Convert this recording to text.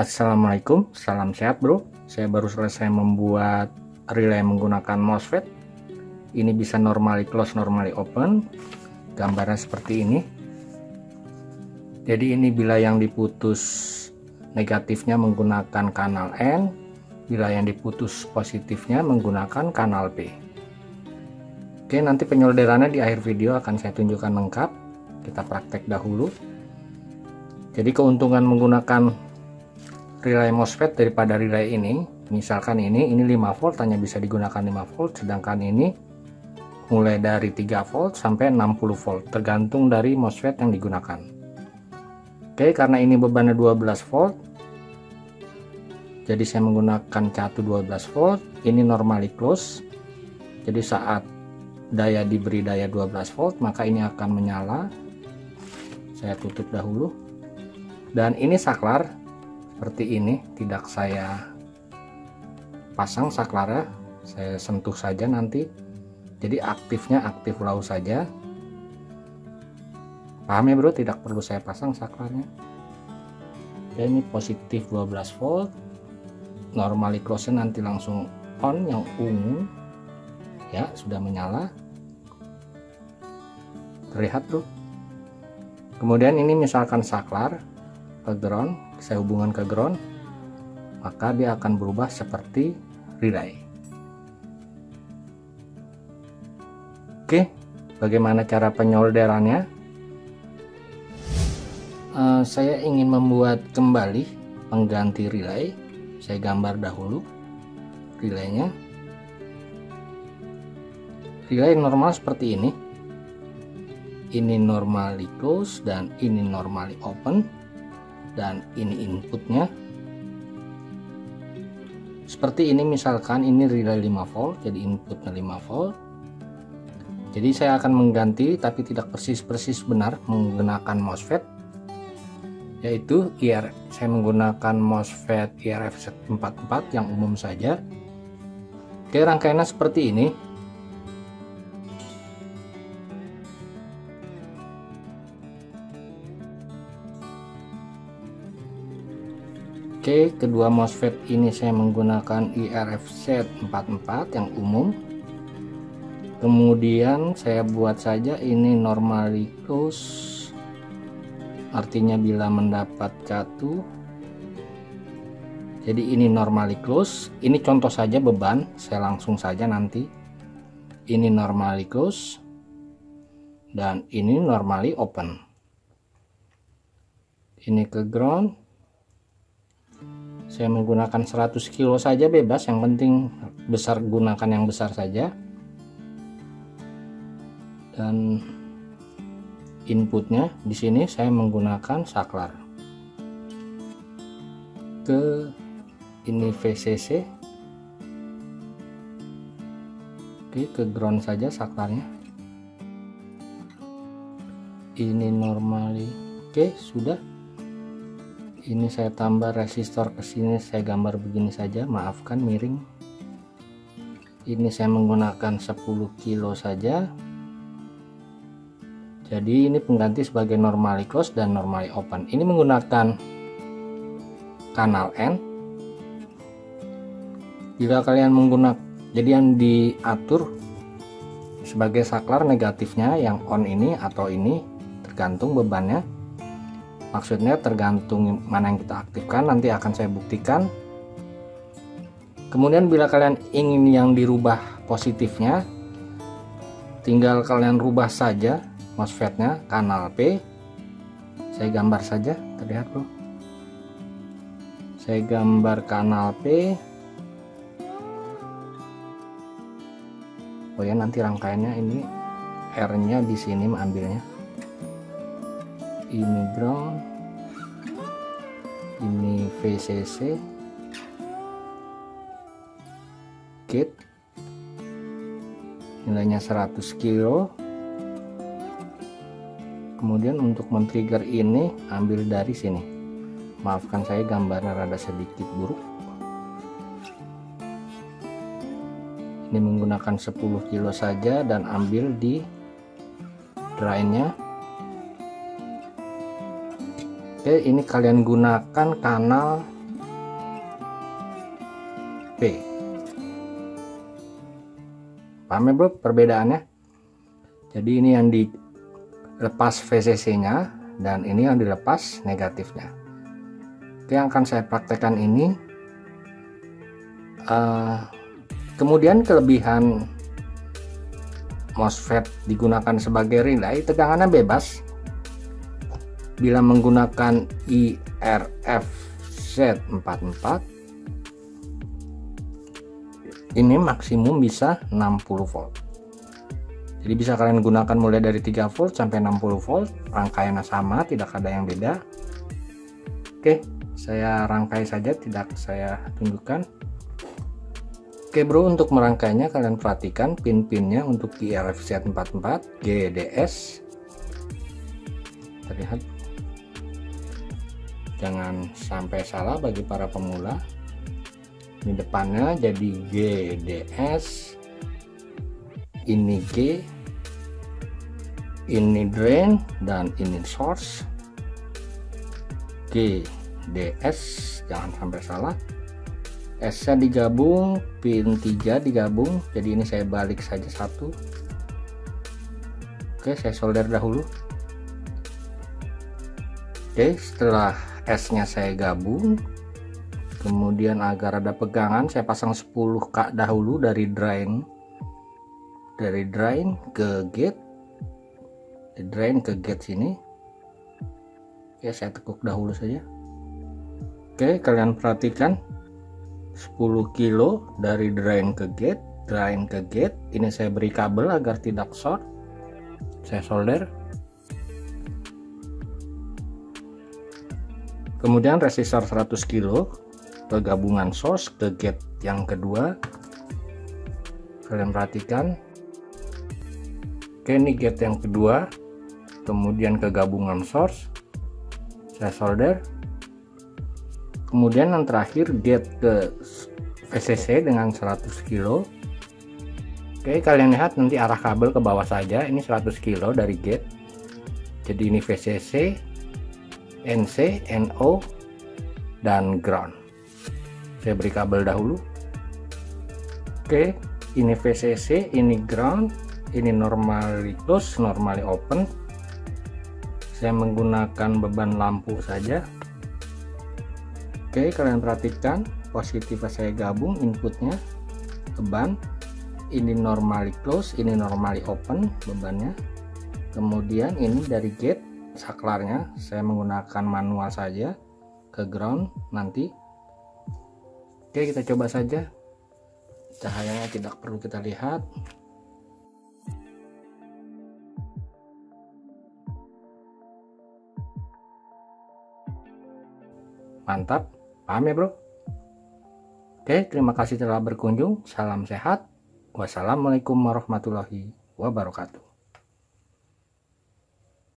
Assalamualaikum, salam sehat bro. Saya baru selesai membuat relay menggunakan MOSFET. Ini bisa normally close, normally open. Gambarnya seperti ini. Jadi ini bila yang diputus negatifnya menggunakan kanal N, bila yang diputus positifnya menggunakan kanal P. Oke, nanti penyolderannya di akhir video akan saya tunjukkan lengkap. Kita praktek dahulu. Jadi keuntungan menggunakan relay MOSFET daripada relay ini misalkan ini ini 5 volt hanya bisa digunakan 5 volt sedangkan ini mulai dari 3 volt sampai 60 volt tergantung dari MOSFET yang digunakan. Oke karena ini bebannya 12 volt jadi saya menggunakan catu 12 volt ini normally close jadi saat daya diberi daya 12 volt maka ini akan menyala. Saya tutup dahulu. Dan ini saklar seperti ini tidak saya pasang saklarnya saya sentuh saja nanti. Jadi aktifnya aktif low saja. Paham ya bro? Tidak perlu saya pasang saklarnya ya ini positif 12 volt. Normally close nanti langsung on yang ungu. Ya sudah menyala. Terlihat bro. Kemudian ini misalkan saklar ke ground saya hubungan ke ground maka dia akan berubah seperti relay oke bagaimana cara penyolderannya? Uh, saya ingin membuat kembali pengganti relay saya gambar dahulu relaynya relay normal seperti ini. Ini normally close dan ini normally open dan ini inputnya. Seperti ini misalkan ini relay 5 volt jadi inputnya 5 volt. Jadi saya akan mengganti tapi tidak persis-persis benar menggunakan MOSFET yaitu IR saya menggunakan MOSFET IRF 44 yang umum saja. Oke rangkaiannya seperti ini Oke, kedua MOSFET ini saya menggunakan IRFZ 44 yang umum. Kemudian saya buat saja ini normally close. Artinya bila mendapat catu. Jadi ini normally close. Ini contoh saja beban, saya langsung saja nanti. Ini normally close dan ini normally open. Ini ke ground saya menggunakan 100 kilo saja bebas yang penting besar gunakan yang besar saja. Dan inputnya di sini saya menggunakan saklar. Ke ini VCC oke ke ground saja saklarnya. Ini normally oke sudah ini saya tambah resistor ke sini saya gambar begini saja. Maafkan miring. Ini saya menggunakan 10 kilo saja. Jadi ini pengganti sebagai normally close dan normally open. Ini menggunakan kanal N. Bila kalian menggunakan jadi yang diatur sebagai saklar negatifnya yang on ini atau ini tergantung bebannya maksudnya tergantung mana yang kita aktifkan nanti akan saya buktikan. Kemudian bila kalian ingin yang dirubah positifnya tinggal kalian rubah saja MOSFETnya kanal P. Saya gambar saja terlihat bro saya gambar kanal P. Oh ya nanti rangkaiannya ini R nya di sini ambilnya ini ground ini VCC gate nilainya 100 kilo. Kemudian untuk men-trigger ini ambil dari sini. Maafkan saya gambarnya rada sedikit buruk. Ini menggunakan 10 kilo saja dan ambil di drainnya Oke, ini kalian gunakan kanal P. Paham ya, Bro, perbedaannya? Jadi ini yang dilepas VCC-nya dan ini yang dilepas negatifnya. Oke, yang akan saya praktekkan ini uh, kemudian kelebihan MOSFET digunakan sebagai relay, tegangannya bebas bila menggunakan IRF Z44 ini maksimum bisa 60 volt. Jadi bisa kalian gunakan mulai dari 3 volt sampai 60 volt rangkaiannya sama tidak ada yang beda. Oke saya rangkai saja tidak saya tunjukkan. Oke bro untuk merangkainya kalian perhatikan pin-pinnya untuk IRFZ 44 GDS terlihat jangan sampai salah bagi para pemula. Ini depannya jadi GDS ini G ini drain dan ini source. G DS jangan sampai salah. S nya digabung pin 3 digabung jadi ini saya balik saja satu. Oke saya solder dahulu. Oke setelah S nya saya gabung. Kemudian agar ada pegangan saya pasang 10 k dahulu dari drain dari drain ke gate. Dari drain ke gate sini. Oke saya tekuk dahulu saja. Oke kalian perhatikan. 10 kilo dari drain ke gate drain ke gate. Ini saya beri kabel agar tidak short. Saya solder kemudian resistor 100 kilo ke gabungan source ke gate yang kedua. Kalian perhatikan. Oke ini gate yang kedua kemudian ke gabungan source saya solder kemudian yang terakhir gate ke VCC dengan 100 kilo. Oke kalian lihat nanti arah kabel ke bawah saja. Ini 100 kilo dari gate jadi ini VCC NC NO dan ground. Saya beri kabel dahulu. Oke ini VCC ini ground ini normally close normally open. Saya menggunakan beban lampu saja. Oke kalian perhatikan positif saya gabung inputnya beban. Ini normally close ini normally open bebannya. Kemudian ini dari gate saklarnya saya menggunakan manual saja ke ground nanti oke kita coba saja cahayanya tidak perlu kita lihat Mantap, paham ya bro? Oke, terima kasih telah berkunjung. Salam sehat. Wassalamualaikum warahmatullahi wabarakatuh.